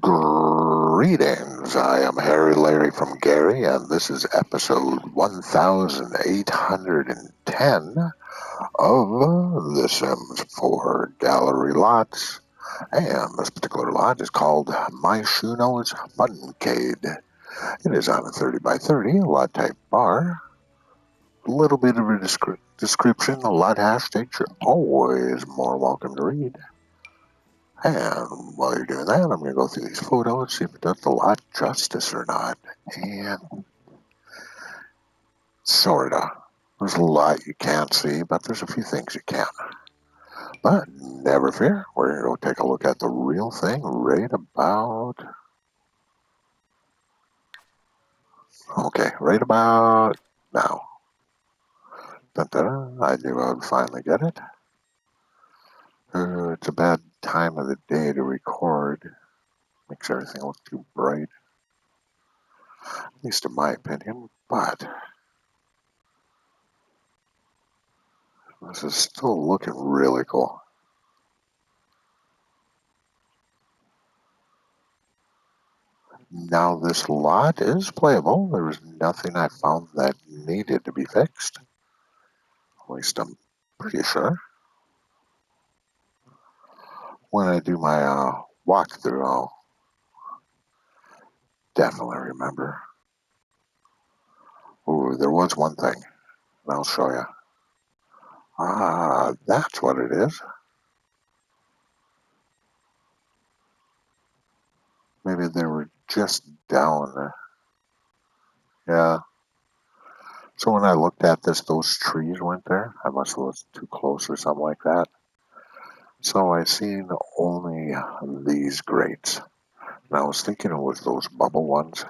Greetings. I am Hairy Larry from Gary, and this is episode 1810 of The Sims 4 Gallery Lots. And this particular lot is called My Shuno's Funcade. It is on a 30 by 30 lot type bar. A little bit of a descri- description, the lot hashtag you're always more welcome to read. And while you're doing that, I'm going to go through these photos, see if it does the lot justice or not. And sorta. There's a lot you can't see, but there's a few things you can. But never fear, we're going to go take a look at the real thing right about. Okay, right about now. Dun, dun, dun. I knew I would finally get it. Uh, it's a bad time of the day to record. Makes everything look too bright. At least in my opinion, but this is still looking really cool. Now this lot is playable. There was nothing I found that needed to be fixed. At least I'm pretty sure. When I do my uh, walkthrough, I'll definitely remember. Ooh, there was one thing, and I'll show you. Ah, that's what it is. Maybe they were just down there. Yeah. So when I looked at this, those trees went there. I must have was too close or something like that. So I seen only these grates. And I was thinking it was those bubble ones.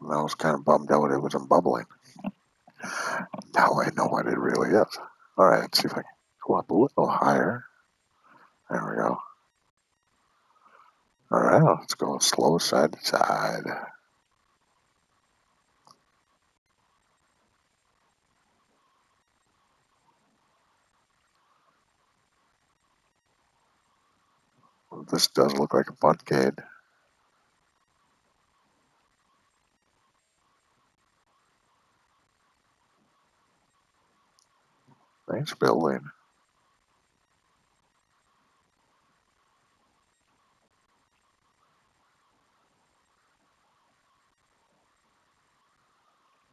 And I was kind of bummed out it wasn't bubbling. Now I know what it really is. All right, let's see if I can go up a little higher. There we go. All right, let's go slow side to side. This does look like a FunCade. Nice building.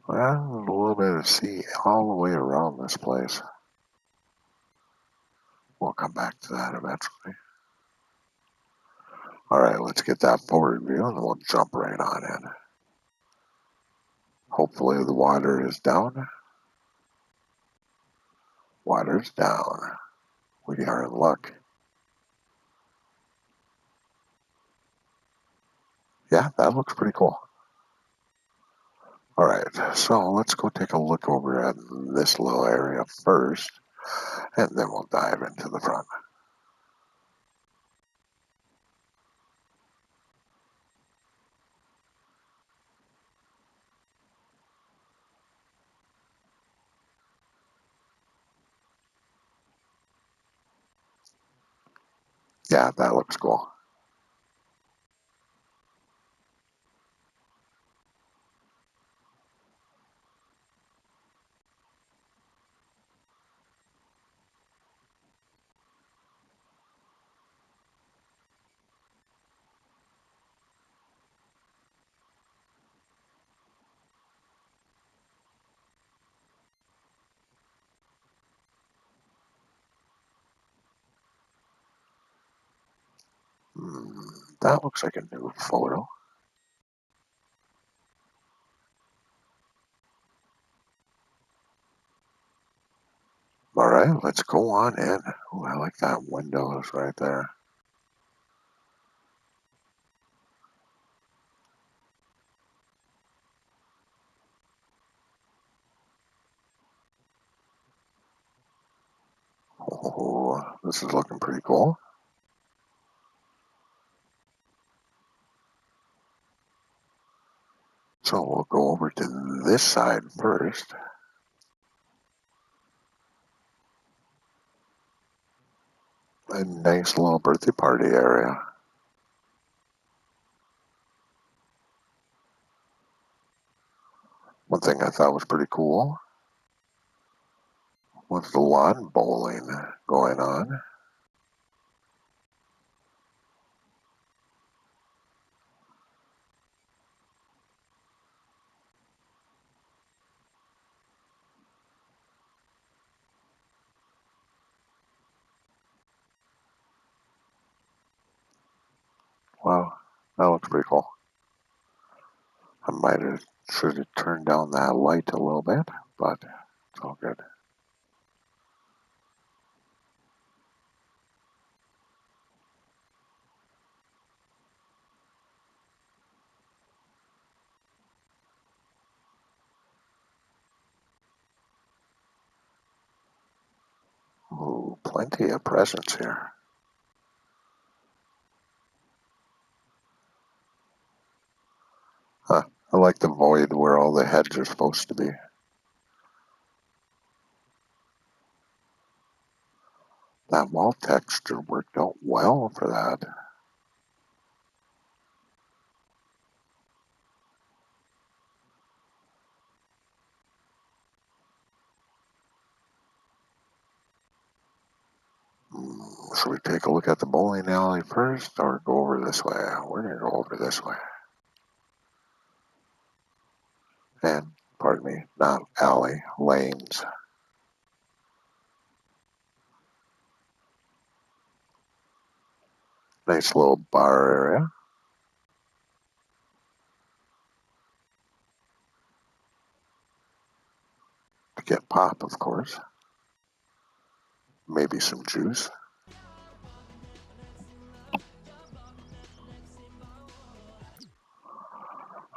Well, a little bit of sea all the way around this place. We'll come back to that eventually. All right, let's get that forward view and we'll jump right on in. Hopefully the water is down. Water's down. We are in luck. Yeah, that looks pretty cool. All right, so let's go take a look over at this little area first, and then we'll dive into the front. Yeah, that looks cool. That looks like a new photo. All right, let's go on in. Ooh, I like that windows right there. Oh, this is looking pretty cool. So we'll go over to this side first. a nice little birthday party area. One thing I thought was pretty cool was the lawn bowling going on. That looks pretty cool. I might have should have turned down that light a little bit, but it's all good. Ooh, plenty of presents here. I like the void where all the heads are supposed to be. That wall texture worked out well for that. Hmm, should we take a look at the bowling alley first or go over this way? We're going to go over this way. And, pardon me, not alley, lanes. Nice little bar area. To get pop, of course. Maybe some juice.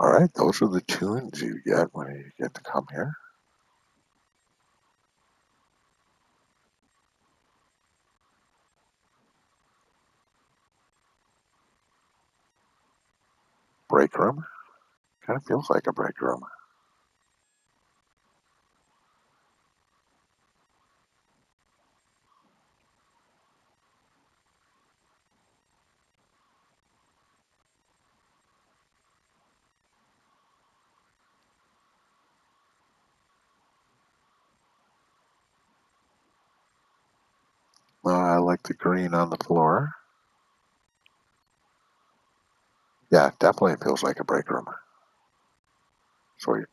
All right, those are the tunes you get when you get to come here. Break room. Kind of feels like a break room. Uh, I like the green on the floor. Yeah, definitely feels like a break room. Sweet.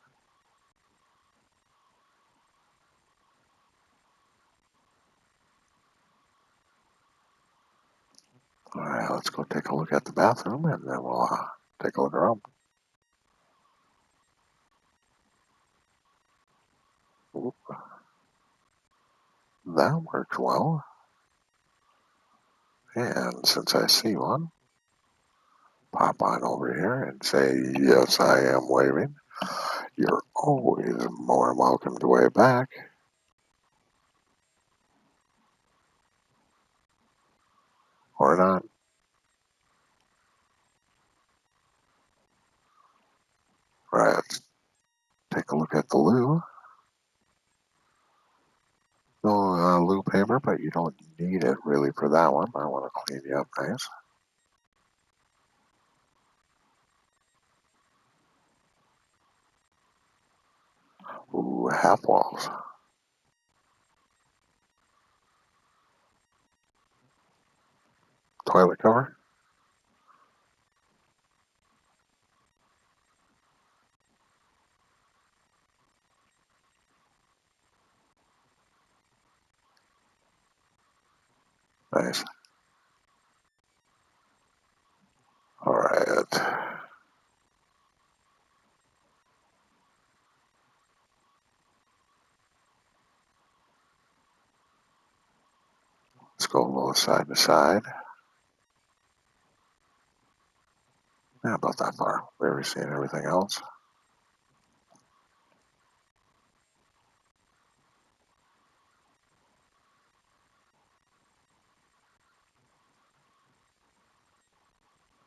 All right, let's go take a look at the bathroom and then we'll uh, take a look around. Ooh. That works well. And since I see one, pop on over here and say, yes, I am waving. You're always more welcome to wave back. Or not. Right. take a look at the loo. No uh, loo paper, but you don't need it really for that one. I want to clean you up nice. Ooh, half walls. Toilet cover. Nice. All right. Little side to side. Yeah, about that far. We already seen everything else.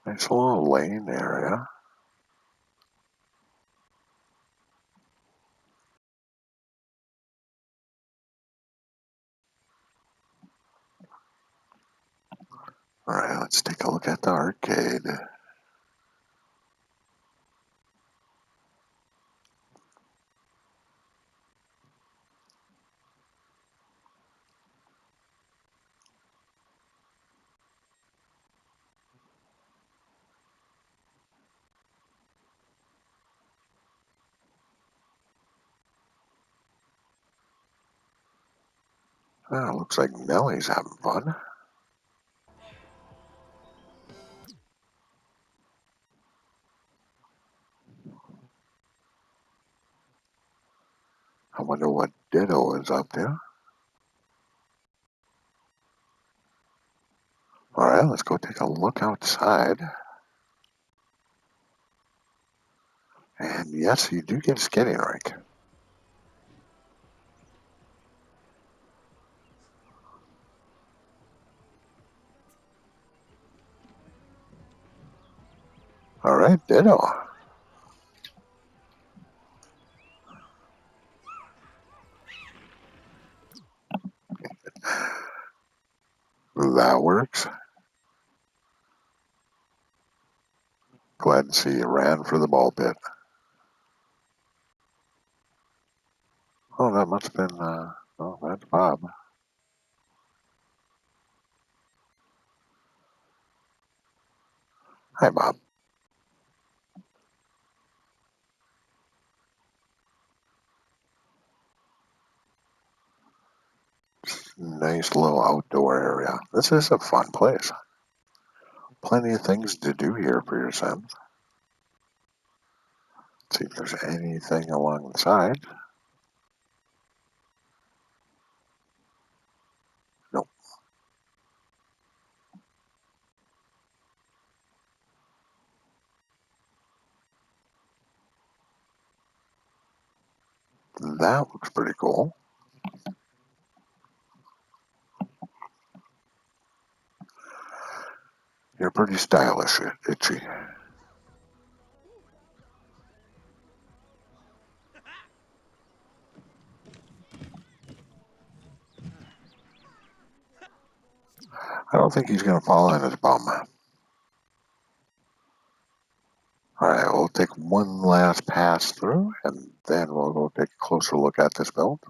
Nice little lane area. All right, let's take a look at the arcade. Oh, looks like Nellie's having fun. Wonder what Ditto is up to. All right, let's go take a look outside. And yes, you do get a skating rink. All right, Ditto. That works. See you ran for the ball pit. Oh, that must have been, uh, oh, that's Bob. Hi, Bob. Nice little outdoor area. This is a fun place. Plenty of things to do here for your Sims. See if there's anything along the side. Nope. That looks pretty cool. Pretty stylish, Itchy. I don't think he's going to fall in his bum. All right, we'll take one last pass through, and then we'll go take a closer look at this build.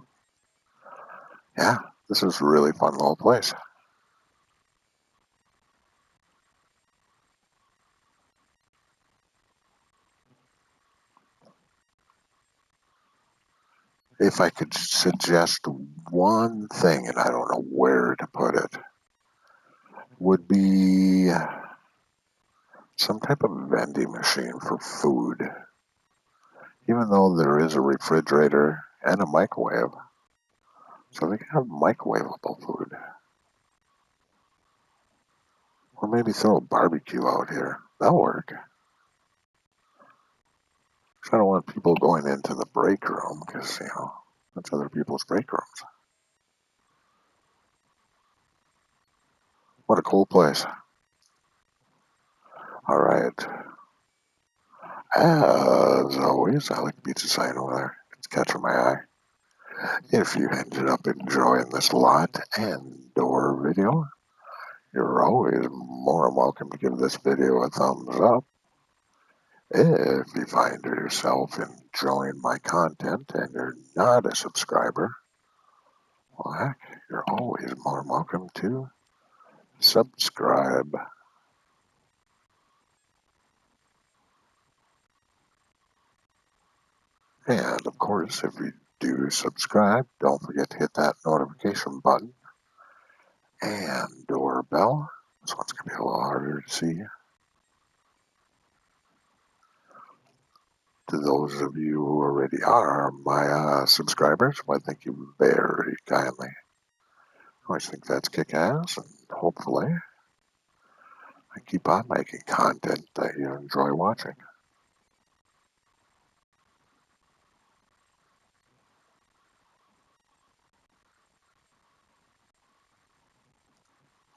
Yeah, this is a really fun little place. If I could suggest one thing, and I don't know where to put it, would be some type of vending machine for food. Even though there is a refrigerator and a microwave, so they can have microwavable food. Or maybe throw a barbecue out here. That'll work. I don't want people going into the break room because, you know, that's other people's break rooms. What a cool place. All right. As always, I like the pizza sign over there. It's catching my eye. If you ended up enjoying this lot and or video, you're always more than welcome to give this video a thumbs up. If you find yourself enjoying my content and you're not a subscriber, well, heck, you're always more welcome to subscribe. And of course, if you do subscribe, don't forget to hit that notification button and doorbell. This one's going to be a little harder to see. To those of you who already are my uh, subscribers, well, thank you very kindly. I always think that's kick ass, and hopefully, I keep on making content that you enjoy watching.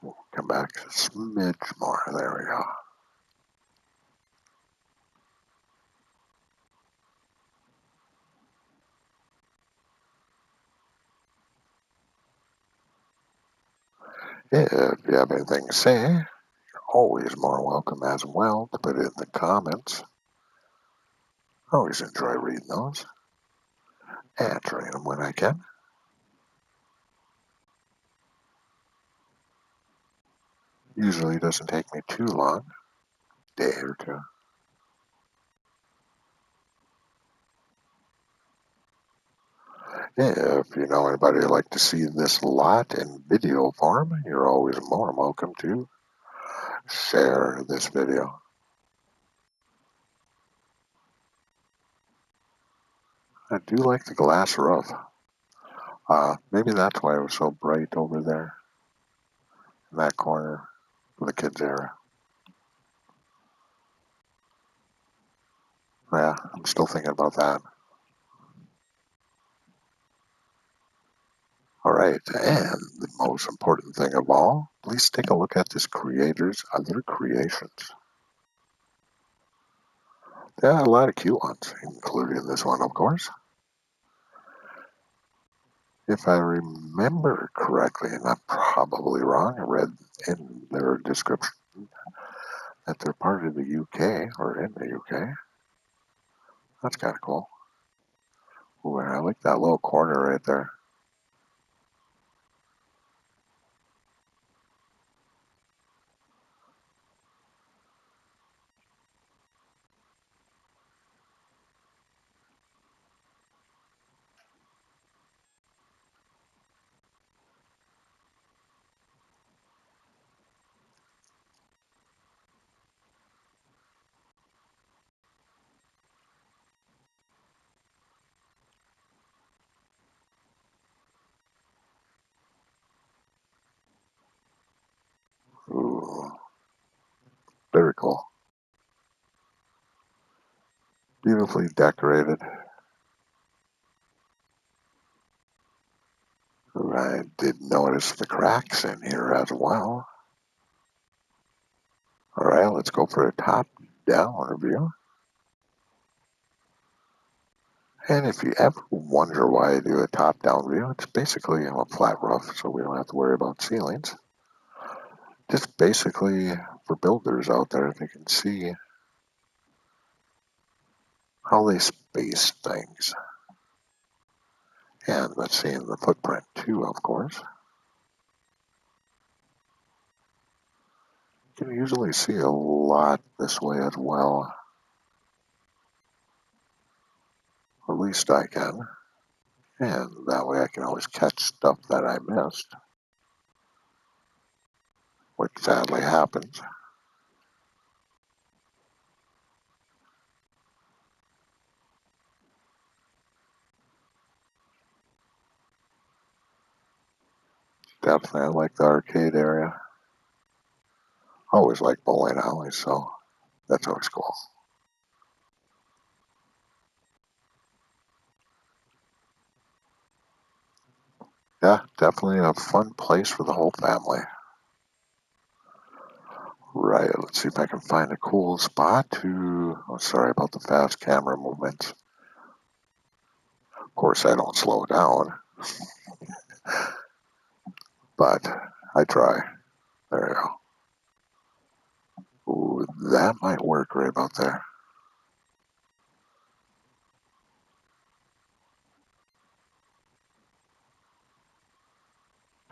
We'll come back a smidge more. There we go. If you have anything to say, you're always more welcome as well to put it in the comments. Always enjoy reading those. Answering them when I can. Usually doesn't take me too long, day or two. If you know anybody who'd like to see this lot in video form, you're always more than welcome to share this video. I do like the glass roof. Uh, maybe that's why it was so bright over there in that corner of the kids' area. Yeah, I'm still thinking about that. All right, and the most important thing of all, please take a look at this creator's other creations. There are a lot of cute ones, including this one, of course. If I remember correctly, and I'm probably wrong, I read in their description that they're part of the UK or in the UK. That's kind of cool. Ooh, I like that little corner right there. Very cool. Beautifully decorated. I did notice the cracks in here as well. All right, let's go for a top-down view. And if you ever wonder why I do a top-down view, it's basically a flat roof, so we don't have to worry about ceilings. Just basically for builders out there, they can see how they space things. And let's see in the footprint too, of course. You can usually see a lot this way as well. At least I can. And that way I can always catch stuff that I missed. Which sadly happens. Definitely, I like the arcade area. Always like bowling alleys, so that's always cool. Yeah, definitely a fun place for the whole family. Right, let's see if I can find a cool spot to. Oh, sorry about the fast camera movements. Of course, I don't slow down, but I try. There you go. Ooh, that might work right about there.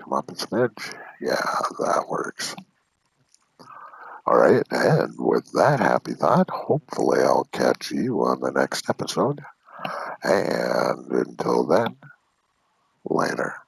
Come up a smidge. Yeah, that works. All right, and with that happy thought, hopefully I'll catch you on the next episode. And until then, later.